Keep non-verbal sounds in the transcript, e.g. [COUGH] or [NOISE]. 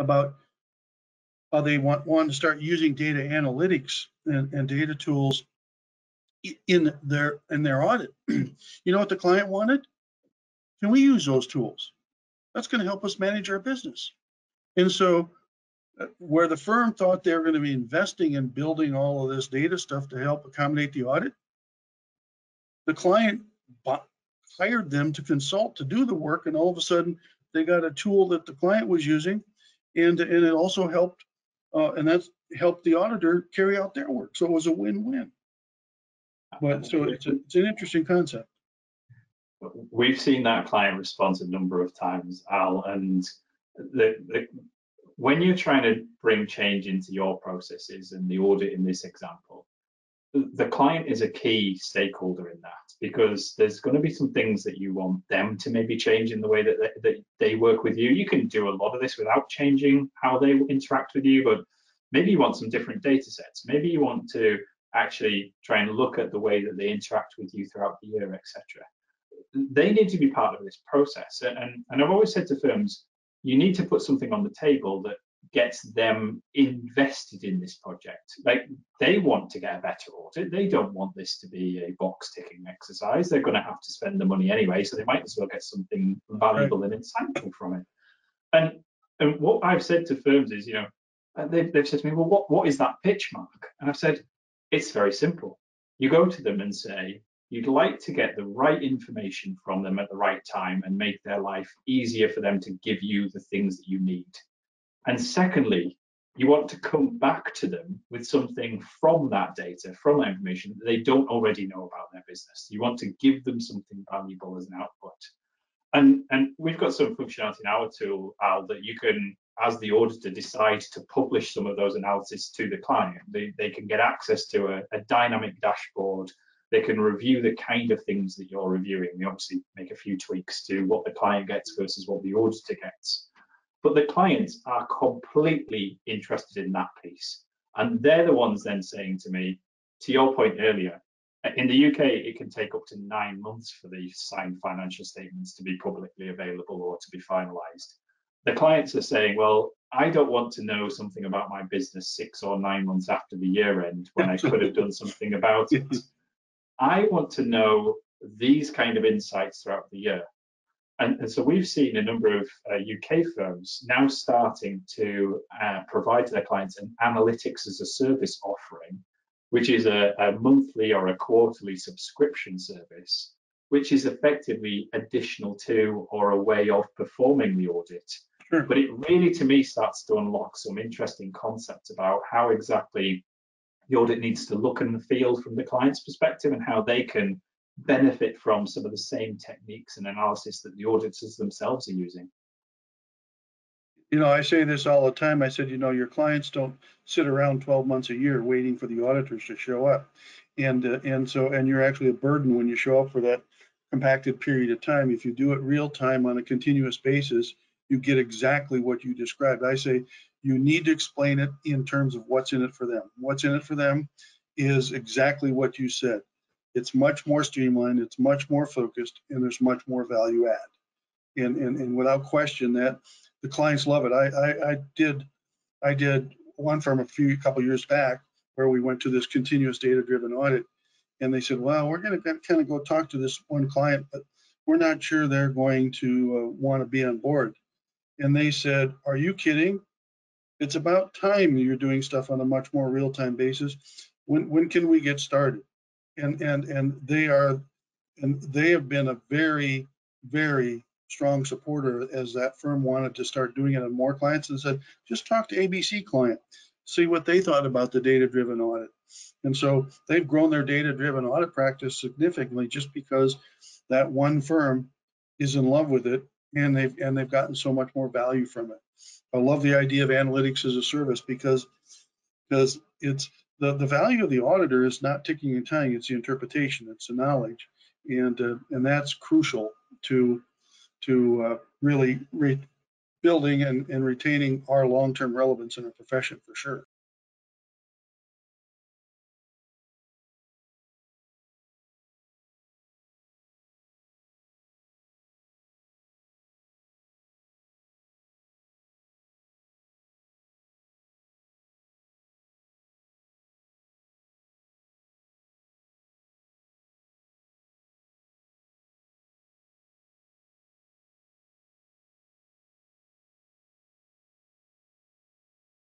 about how they want, want to start using data analytics and, and data tools in their, in their audit. [CLEARS THROAT] You know what the client wanted? Can we use those tools? That's going to help us manage our business. And so uh, where the firm thought they were going to be investing in building all of this data stuff to help accommodate the audit, the client bu- hired them to consult to do the work, and all of a sudden, they got a tool that the client was using, and, and it also helped, uh, and that's helped the auditor carry out their work. So it was a win-win. But so it's, a- it's an interesting concept. We've seen that client response a number of times, Al, and the, the, when you're trying to bring change into your processes and the audit in this example, the client is a key stakeholder in that because there's going to be some things that you want them to maybe change in the way that they, that they work with you. You can do a lot of this without changing how they interact with you, but maybe you want some different data sets. Maybe you want to actually try and look at the way that they interact with you throughout the year, etc they need to be part of this process. And, and I've always said to firms, you need to put something on the table that gets them invested in this project. Like they want to get a better audit. They don't want this to be a box ticking exercise. They're going to have to spend the money anyway, so they might as well get something valuable and insightful from it. And and what I've said to firms is, you know, uh, they've, they've said to me, well, what, what is that pitch mark? And I've said, it's very simple. You go to them and say, you'd like to get the right information from them at the right time and make their life easier for them to give you the things that you need. And secondly, you want to come back to them with something from that data, from that information that they don't already know about their business. You want to give them something valuable as an output. And, and we've got some functionality in our tool, Al, that you can, as the auditor, decide to publish some of those analysis to the client. They, they can get access to a, a dynamic dashboard they can review the kind of things that you're reviewing. They obviously make a few tweaks to what the client gets versus what the auditor gets. But the clients are completely interested in that piece. And they're the ones then saying to me, to your point earlier, in the UK, it can take up to nine months for the signed financial statements to be publicly available or to be finalized. The clients are saying, well, I don't want to know something about my business six or nine months after the year end when I could have done something about it. [LAUGHS] I want to know these kind of insights throughout the year. And, and so we've seen a number of uh, UK firms now starting to uh, provide to their clients an analytics as a service offering, which is a, a monthly or a quarterly subscription service, which is effectively additional to or a way of performing the audit. Sure. But it really, to me, starts to unlock some interesting concepts about how exactly the audit needs to look and feel from the client's perspective and how they can benefit from some of the same techniques and analysis that the auditors themselves are using. You know, I say this all the time. I said, you know, your clients don't sit around 12 months a year waiting for the auditors to show up. And, uh, and so, and you're actually a burden when you show up for that compacted period of time. If you do it real time on a continuous basis, you get exactly what you described. I say you need to explain it in terms of what's in it for them. What's in it for them is exactly what you said. It's much more streamlined, it's much more focused, and there's much more value add. And, and, and without question that the clients love it. I, I, I did, I did one from a few, couple years back where we went to this continuous data driven audit. And they said, well, we're going to kind of go talk to this one client, but we're not sure they're going to uh, want to be on board. And they said, are you kidding? It's about time you're doing stuff on a much more real time basis. When, when can we get started? And, and, and they are, and they have been a very, very strong supporter as that firm wanted to start doing it on more clients and said, just talk to ABC client, see what they thought about the data driven audit. And so they've grown their data driven audit practice significantly just because that one firm is in love with it and they've and they've gotten so much more value from it. I love the idea of analytics as a service because because it's the, the value of the auditor is not ticking and tying, it's the interpretation, it's the knowledge. And uh, and that's crucial to to uh, really re- building and, and retaining our long-term relevance in our profession for sure.